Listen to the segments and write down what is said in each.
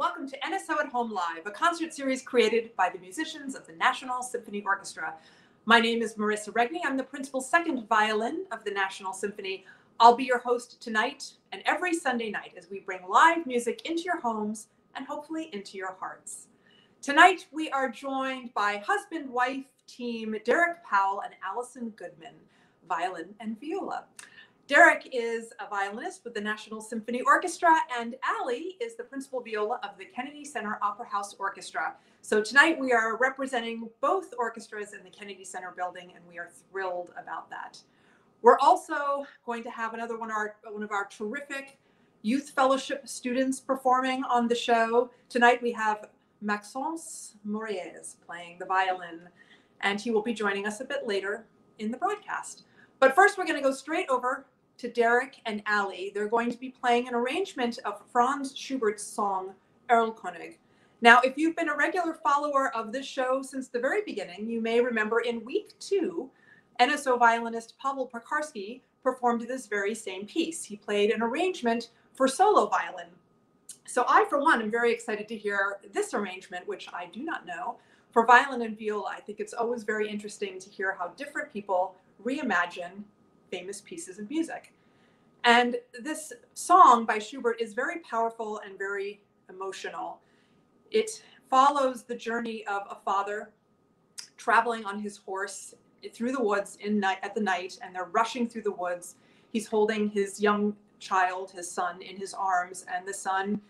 Welcome to NSO at Home Live, a concert series created by the musicians of the National Symphony Orchestra. My name is Marissa Regni. I'm the principal second violin of the National Symphony. I'll be your host tonight and every Sunday night as we bring live music into your homes and hopefully into your hearts. Tonight, we are joined by husband wife team Derek Powell and Allyson Goodman, violin and viola. Derek is a violinist with the National Symphony Orchestra, and Allie is the principal viola of the Kennedy Center Opera House Orchestra. So tonight we are representing both orchestras in the Kennedy Center building, and we are thrilled about that. We're also going to have another one of our, one of our terrific youth fellowship students performing on the show. Tonight we have Maxence Mouriés playing the violin, and he will be joining us a bit later in the broadcast. But first, we're going to go straight over to Derek and Ali. They're going to be playing an arrangement of Franz Schubert's song Erlkönig. Now, if you've been a regular follower of this show since the very beginning, you may remember in week two, NSO violinist Pavel Pekarsky performed this very same piece. He played an arrangement for solo violin. So I, for one, am very excited to hear this arrangement, which I do not know. For violin and viola, I think it's always very interesting to hear how different people reimagine famous pieces of music. And this song by Schubert is very powerful and very emotional. It follows the journey of a father traveling on his horse through the woods in night at the night and they're rushing through the woods. He's holding his young child, his son in his arms and the son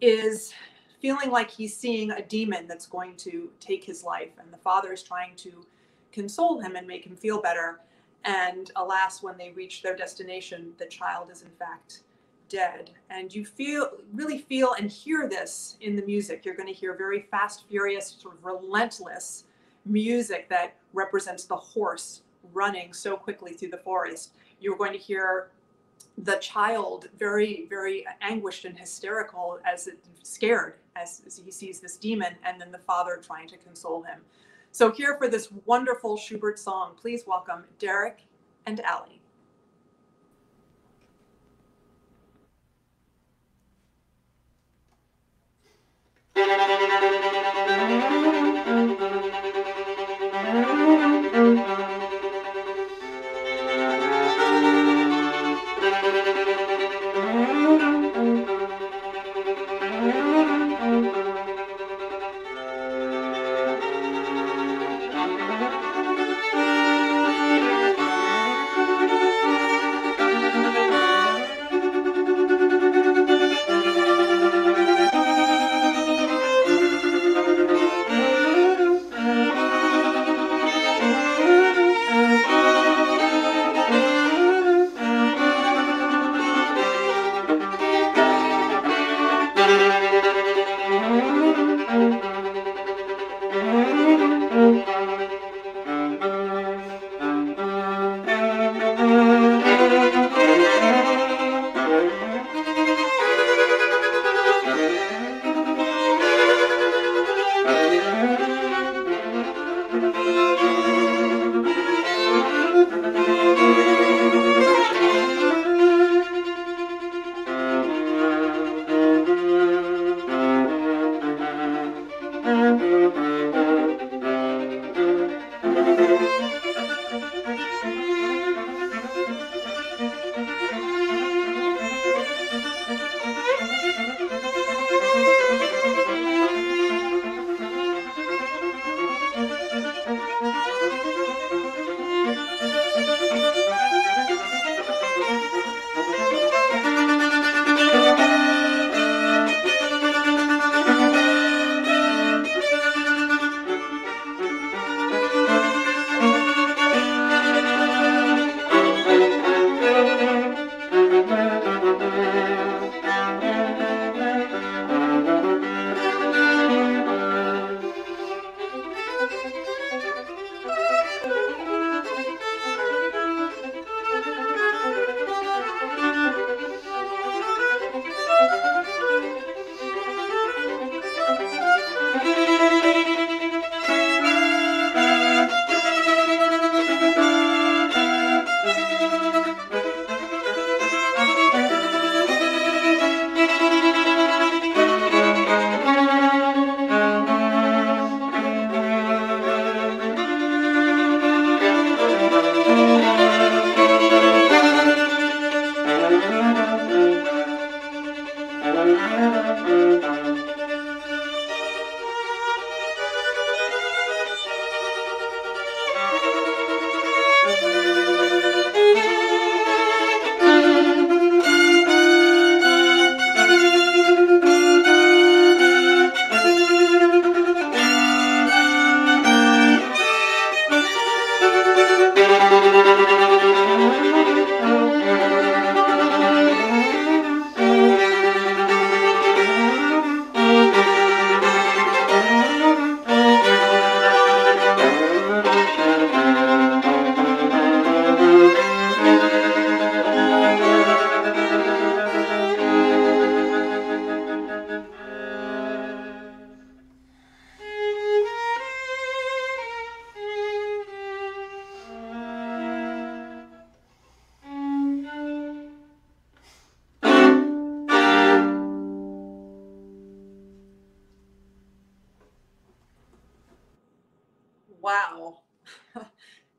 is feeling like he's seeing a demon that's going to take his life and the father is trying to console him and make him feel better and alas, when they reach their destination, the child is in fact dead. And you feel, really feel and hear this in the music. You're going to hear very fast, furious, sort of relentless music that represents the horse running so quickly through the forest. You're going to hear the child very, very anguished and hysterical as it, scared as, as he sees this demon, and then the father trying to console him. So here for this wonderful Schubert song, please welcome Derek and Allie.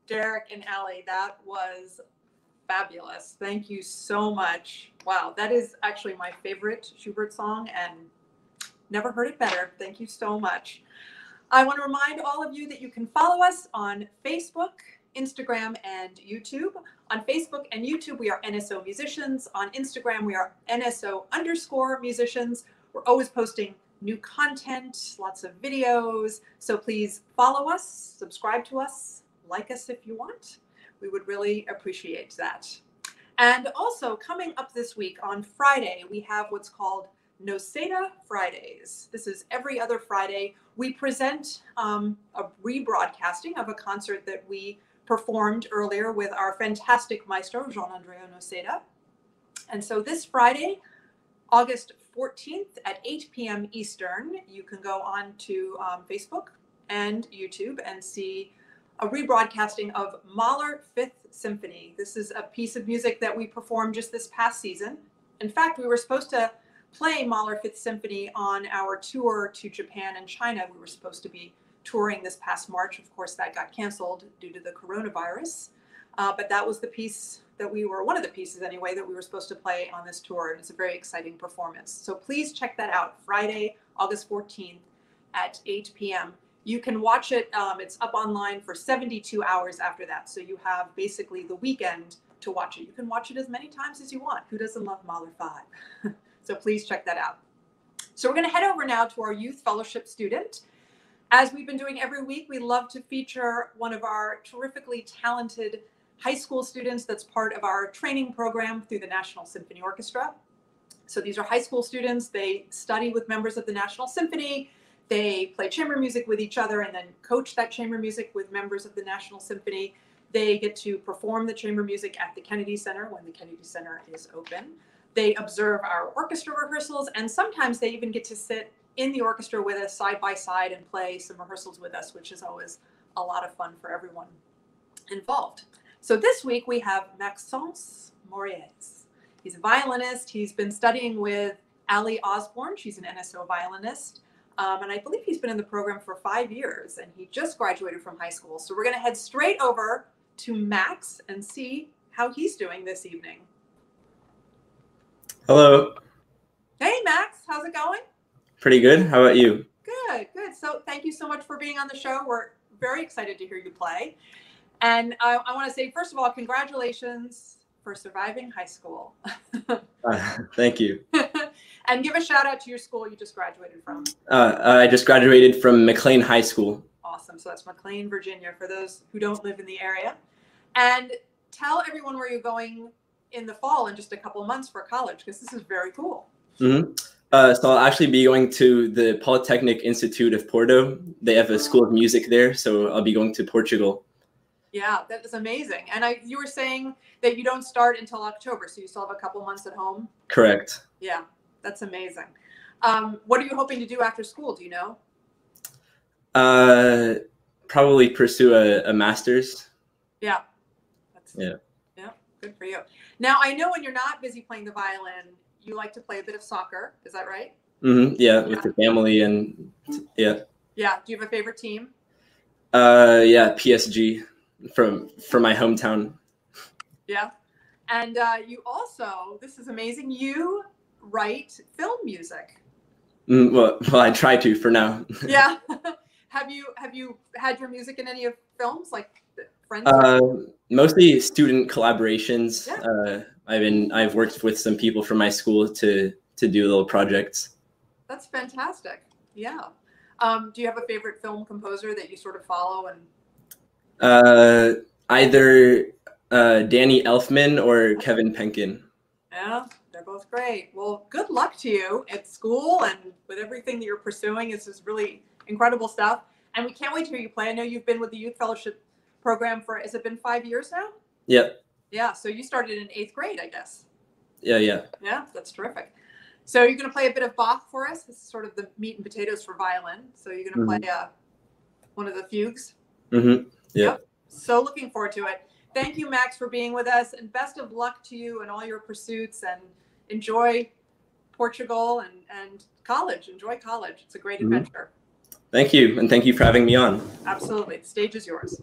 Derek and Ali, that was fabulous. Thank you so much. Wow, that is actually my favorite Schubert song and never heard it better. Thank you so much. I want to remind all of you that you can follow us on Facebook, Instagram, and YouTube. On Facebook and YouTube, we are NSO Musicians. On Instagram, we are NSO underscore musicians. We're always posting new content, lots of videos. So please follow us, subscribe to us, like us if you want. We would really appreciate that. And also, coming up this week on Friday, we have what's called Noseda Fridays. This is every other Friday. We present um, a rebroadcasting of a concert that we performed earlier with our fantastic maestro, Gianandrea Noseda. And so this Friday, August 14th at 8 p.m. Eastern, you can go on to um, Facebook and YouTube and see a rebroadcasting of Mahler Fifth Symphony. This is a piece of music that we performed just this past season. In fact, we were supposed to play Mahler Fifth Symphony on our tour to Japan and China. We were supposed to be touring this past March. Of course, that got canceled due to the coronavirus. Uh, but that was the piece that we were, one of the pieces anyway, that we were supposed to play on this tour. And it's a very exciting performance. So please check that out Friday, August 14th at 8 p.m. You can watch it, um, it's up online for 72 hours after that. So you have basically the weekend to watch it. You can watch it as many times as you want. Who doesn't love Mahler 5? so please check that out. So we're going to head over now to our youth fellowship student. As we've been doing every week, we love to feature one of our terrifically talented high school students that's part of our training program through the National Symphony Orchestra. So these are high school students. They study with members of the National Symphony. They play chamber music with each other and then coach that chamber music with members of the National Symphony. They get to perform the chamber music at the Kennedy Center when the Kennedy Center is open. They observe our orchestra rehearsals and sometimes they even get to sit in the orchestra with us side by side and play some rehearsals with us, which is always a lot of fun for everyone involved. So this week we have Maxence Mouriés. He's a violinist. He's been studying with Ali Osborne. She's an NSO violinist. Um, and I believe he's been in the program for five years and he just graduated from high school. So we're going to head straight over to Max and see how he's doing this evening. Hello. Hey, Max. How's it going? Pretty good. How about you? Good, good. So thank you so much for being on the show. We're very excited to hear you play. And I, I want to say, first of all, congratulations for surviving high school. uh, thank you. and give a shout out to your school you just graduated from. Uh, I just graduated from McLean High School. Awesome. So that's McLean, Virginia, for those who don't live in the area. And tell everyone where you're going in the fall in just a couple months for college, because this is very cool. Mm-hmm. Uh, so I'll actually be going to the Polytechnic Institute of Porto. They have a school of music there, so I'll be going to Portugal. Yeah, that is amazing. And I, you were saying that you don't start until October, so you still have a couple months at home. Correct. Yeah, that's amazing. Um, what are you hoping to do after school? Do you know? Uh, probably pursue a, a master's. Yeah. That's, yeah. Yeah. Good for you. Now I know when you're not busy playing the violin, you like to play a bit of soccer. Is that right? Mm-hmm. Yeah, with the family and yeah. Yeah. Do you have a favorite team? Uh, yeah, PSG from from my hometown. Yeah, and uh, you also this is amazing. You write film music. Mm, well, well, I try to for now. yeah. have you have you had your music in any of films like friends? Uh, mostly student collaborations. Yeah. Uh, I've been I've worked with some people from my school to to do little projects. That's fantastic. Yeah. Um, do you have a favorite film composer that you sort of follow and uh, either uh, Danny Elfman or Kevin Penkin. Yeah, both great. Well, good luck to you at school and with everything that you're pursuing. It's just really incredible stuff. And we can't wait to hear you play. I know you've been with the Youth Fellowship program for, has it been five years now? Yep. Yeah, so you started in eighth grade, I guess. Yeah, yeah. Yeah, that's terrific. So you're going to play a bit of Bach for us. This is sort of the meat and potatoes for violin. So you're going to mm-hmm. play uh, one of the fugues. Mm-hmm. Yeah. Yep. So looking forward to it. Thank you, Max, for being with us, and best of luck to you and all your pursuits. And enjoy Portugal and and college. Enjoy college. It's a great mm-hmm. adventure. Thank you, and thank you for having me on. Absolutely. The stage is yours.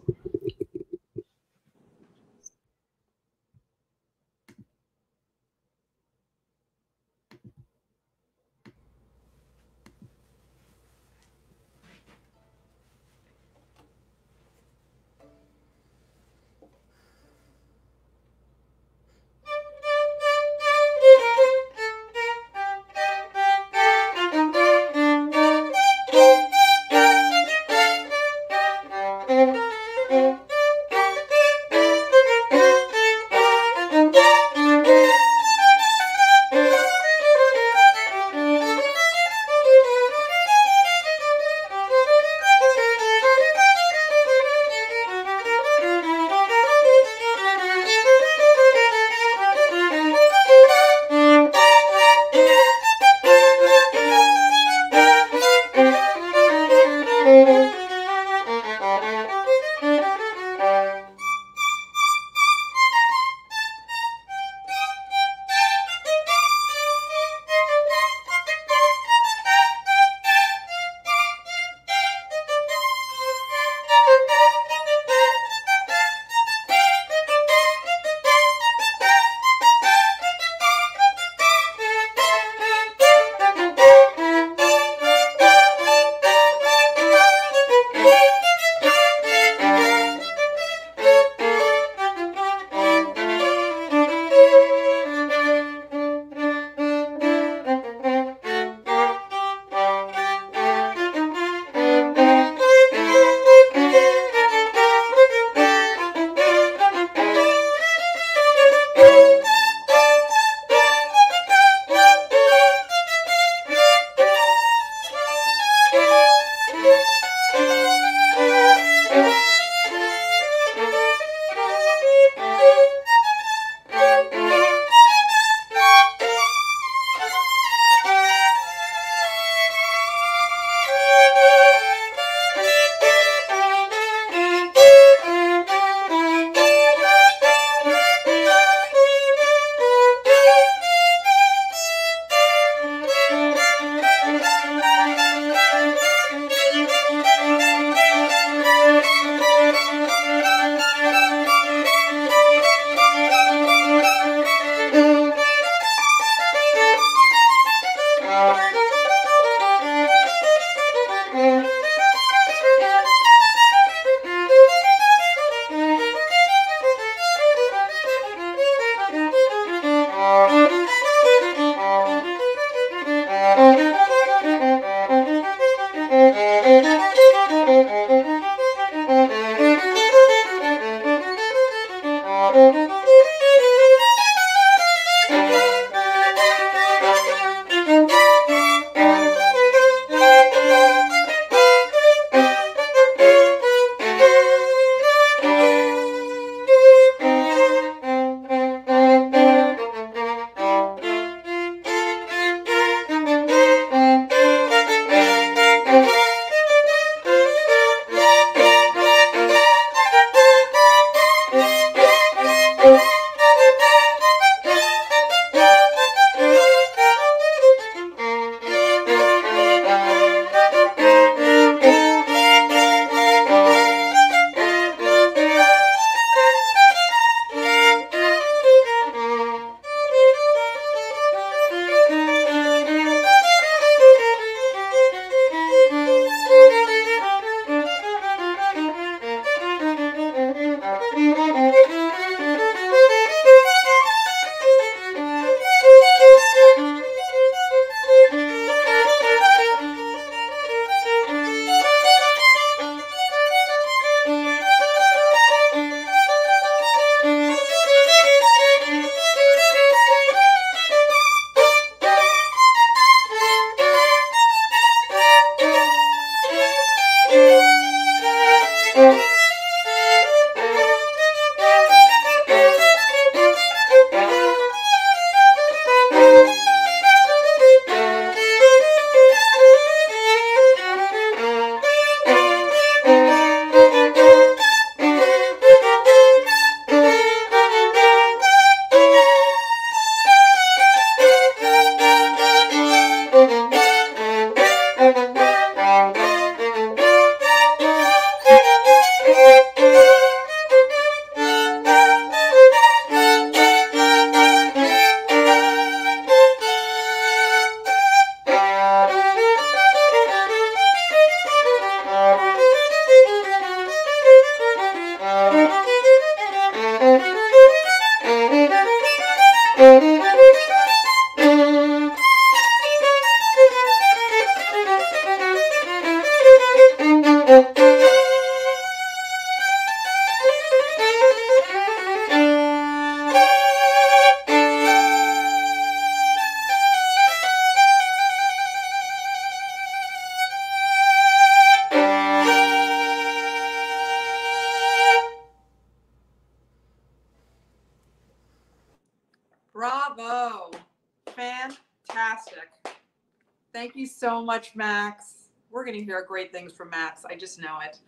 So much, Max. We're going to hear great things from Max. I just know it.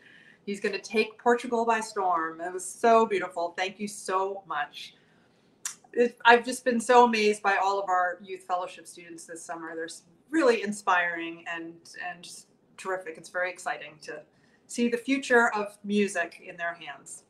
He's going to take Portugal by storm. It was so beautiful. Thank you so much. It, I've just been so amazed by all of our youth fellowship students this summer. They're really inspiring and and just terrific. It's very exciting to see the future of music in their hands.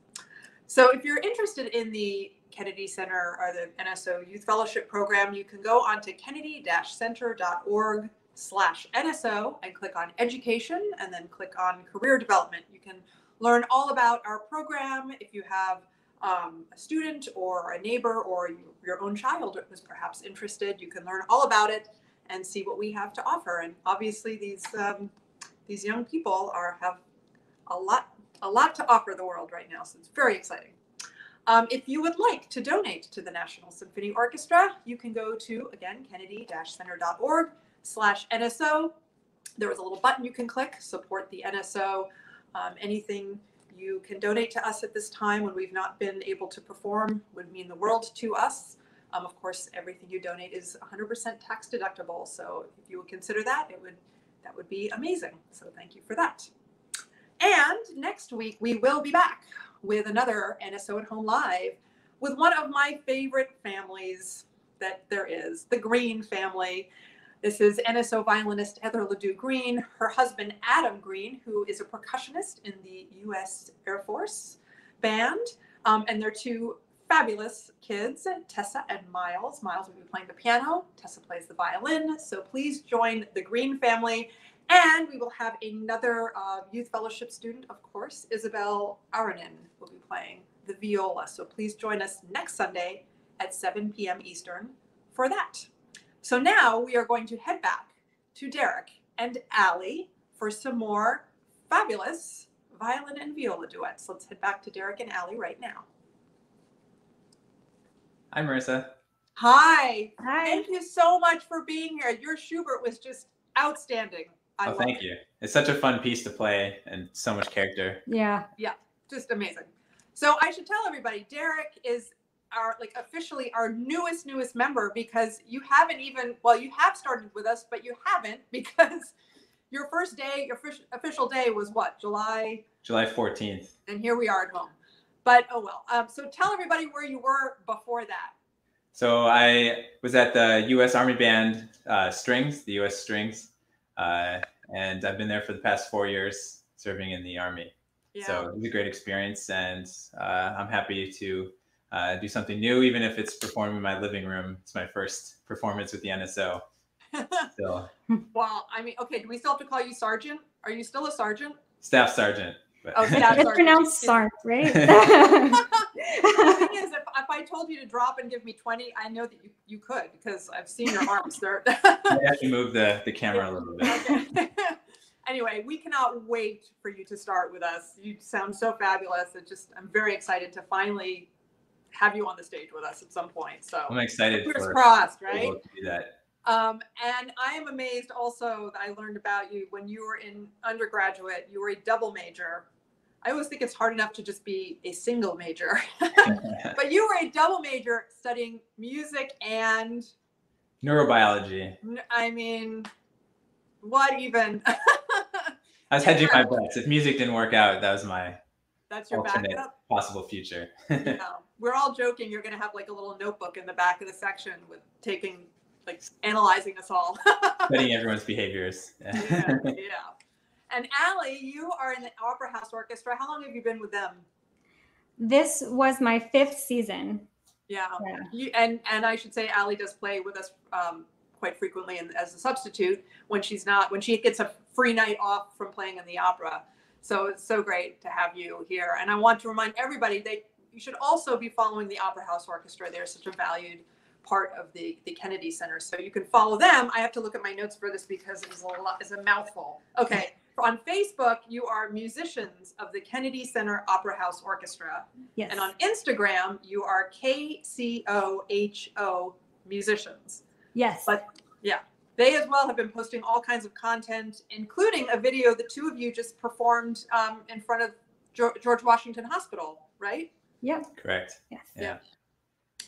So if you're interested in the Kennedy Center or the NSO Youth Fellowship Program, you can go onto kennedy-center.org slash NSO and click on education and then click on career development. You can learn all about our program. If you have um, a student or a neighbor or you, your own child who's perhaps interested, you can learn all about it and see what we have to offer. And obviously these um, these young people are have a lot a lot to offer the world right now. So it's very exciting. Um, if you would like to donate to the National Symphony Orchestra, you can go to, again, kennedy-center.org slash NSO. There is a little button you can click, support the NSO. Um, anything you can donate to us at this time when we've not been able to perform would mean the world to us. Um, of course, everything you donate is 100% tax deductible. So if you would consider that, it would that would be amazing. So thank you for that. And next week we will be back with another NSO at Home Live with one of my favorite families that there is, the Green family. This is NSO violinist Heather Ledoux Green, her husband Adam Green, who is a percussionist in the U.S. Air Force band, um, and their two fabulous kids, Tessa and Miles. Miles will be playing the piano, Tessa plays the violin. So please join the Green family. And we will have another uh, youth fellowship student, of course, Isabel Aranin will be playing the viola. So please join us next Sunday at 7 p.m. Eastern for that. So now we are going to head back to Derek and Allie for some more fabulous violin and viola duets. Let's head back to Derek and Allie right now. Hi, Marissa. Hi. Hi. Thank you so much for being here. Your Schubert was just outstanding. I oh, thank it. you. It's such a fun piece to play and so much character. Yeah. Yeah. Just amazing. So I should tell everybody, Derek is our like officially our newest newest member because you haven't even well you have started with us but you haven't because your first day your first official day was what July July 14th. and here we are at home. But oh well. Um, so tell everybody where you were before that. So I was at the U.S. Army Band uh, Strings, the U.S. Strings, uh, and I've been there for the past four years serving in the Army. Yeah. So it was a great experience, and uh, I'm happy to uh, do something new, even if it's performing in my living room. It's my first performance with the NSO. So well, I mean, okay, do we still have to call you sergeant? Are you still a sergeant? staff sergeant. But Oh, staff It's pronounced Excuse Sark, right? the thing is, if, if I told you to drop and give me 20, I know that you, you could because I've seen your arms. They're I have to move the, the camera a little bit. okay. anyway, we cannot wait for you to start with us. You sound so fabulous. It just I'm very excited to finally have you on the stage with us at some point. So I'm excited fingers for crossed, right? to do that. Um, and I am amazed also that I learned about you when you were in undergraduate. You were a double major. I always think it's hard enough to just be a single major, but you were a double major studying music and Neurobiology. I mean, what even? I was hedging my bets. If music didn't work out, that was my That's your alternate backup. possible future. Yeah. We're all joking. You're gonna have like a little notebook in the back of the section with taking, like, analyzing us all. Studying everyone's behaviors. yeah, yeah. And Allie, you are in the Opera House Orchestra. How long have you been with them? this was my fifth season. Yeah. Yeah. You, and and I should say, Allie does play with us um, quite frequently and as a substitute when she's not when she gets a free night off from playing in the opera. So it's so great to have you here. And I want to remind everybody that you should also be following the Opera House Orchestra. They're such a valued part of the the Kennedy Center. So you can follow them. I have to look at my notes for this because it's a lot, it's a mouthful. Okay. On Facebook, you are musicians of the Kennedy Center Opera House Orchestra. Yes. And on Instagram, you are KCOHO musicians. yes. But yeah, they as well have been posting all kinds of content, including a video the two of you just performed um, in front of George Washington Hospital, right? Yep. Correct. Yes. Yeah.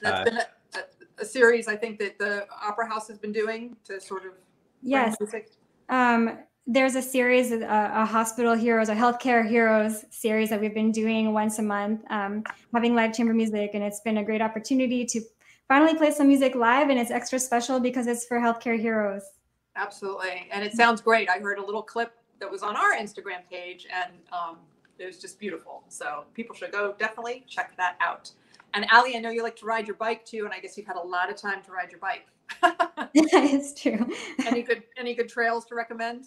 That's Uh, been a, a, a series I think that the Opera House has been doing to sort of bring Yes. music. Um, there's a series, a, a hospital heroes, a healthcare heroes series that we've been doing once a month, um, having live chamber music, and it's been a great opportunity to finally play some music live, and it's extra special because it's for healthcare heroes. Absolutely. And it sounds great. I heard a little clip that was on our Instagram page and um, it was just beautiful. So people should go definitely check that out. And Ali, I know you like to ride your bike too, and I guess you've had a lot of time to ride your bike. it's true. any good any good trails to recommend?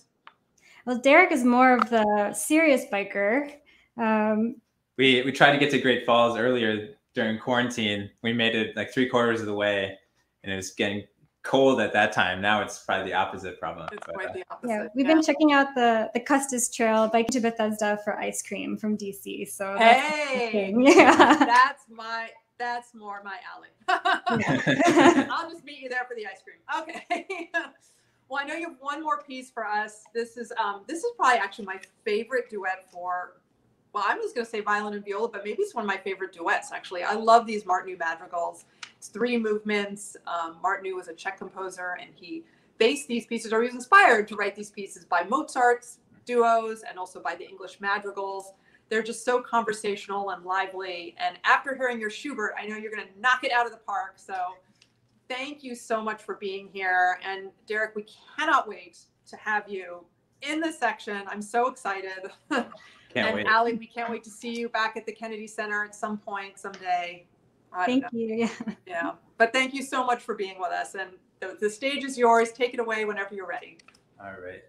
Well, Derek is more of the serious biker. Um, We we tried to get to Great Falls earlier during quarantine. We made it like three quarters of the way, and it was getting cold at that time. Now it's probably the opposite problem. It's but, quite uh, the opposite. yeah, we've yeah. been checking out the the Custis Trail, biking to Bethesda for ice cream from DC. So that's Hey, thing. yeah. that's my that's more my alley. I'll just meet you there for the ice cream. Okay. well, I know you have one more piece for us. This is um this is probably actually my favorite duet for well, I'm just gonna say violin and viola, but maybe it's one of my favorite duets actually. I love these Martinu madrigals. It's three movements. Um, was a Czech composer and he based these pieces or he was inspired to write these pieces by Mozart's duos and also by the English madrigals they're just so conversational and lively. And after hearing your Schubert, I know you're going to knock it out of the park. So thank you so much for being here. And Derek, we cannot wait to have you in this section. I'm so excited. Can't and wait. Allie, we can't wait to see you back at the Kennedy Center at some point someday. I Thank you. Yeah. Yeah. But thank you so much for being with us. And the, the stage is yours. Take it away whenever you're ready. All right.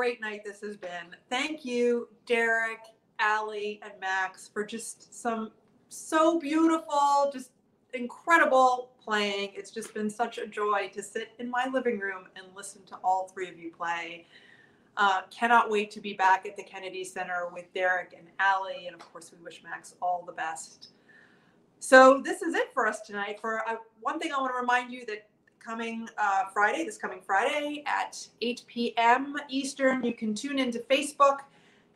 Great night this has been. Thank you, Derek, Allie, and Max, for just some so beautiful, just incredible playing. It's just been such a joy to sit in my living room and listen to all three of you play. Uh, cannot wait to be back at the Kennedy Center with Derek and Allie. And of course, we wish Max all the best. So this is it for us tonight. For uh, one thing, I want to remind you that coming uh, Friday, this coming Friday at 8 p.m. Eastern, you can tune into Facebook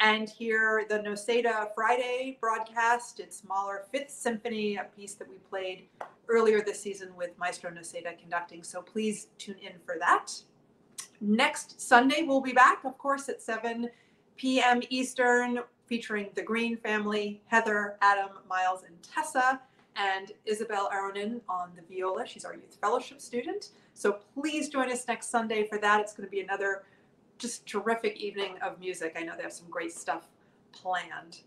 and hear the Noseda Friday broadcast. It's Mahler Fifth Symphony, a piece that we played earlier this season with Maestro Noseda conducting. So please tune in for that. Next Sunday, we'll be back, of course, at 7 p.m. Eastern, featuring the Green family, Heather, Adam, Miles, and Tessa, and Isabel Aronin on the viola. She's our youth fellowship student. So please join us next Sunday for that. It's going to be another just terrific evening of music. I know they have some great stuff planned.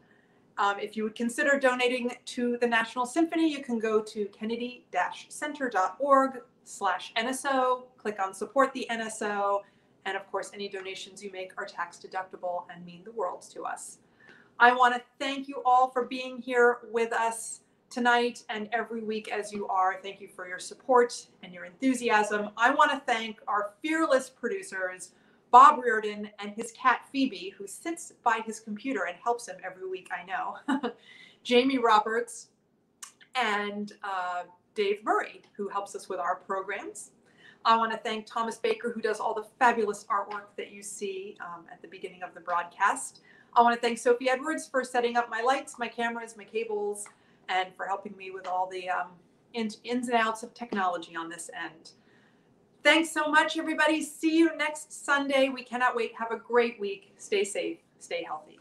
Um, if you would consider donating to the National Symphony, you can go to kennedy-center.org slash NSO, click on support the NSO, and of course, any donations you make are tax deductible and mean the world to us. I want to thank you all for being here with us tonight and every week as you are. Thank you for your support and your enthusiasm. I want to thank our fearless producers, Bob Reardon and his cat Phoebe, who sits by his computer and helps him every week, I know. Jamie Roberts and uh, Dave Murray, who helps us with our programs. I want to thank Thomas Baker, who does all the fabulous artwork that you see um, at the beginning of the broadcast. I want to thank Sophie Edwards for setting up my lights, my cameras, my cables, and for helping me with all the um, ins, ins and outs of technology on this end. Thanks so much, everybody. See you next Sunday. We cannot wait. Have a great week. Stay safe, stay healthy.